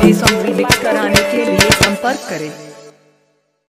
अपने नाम DJ song remix कराने के लिए संपर्क करें।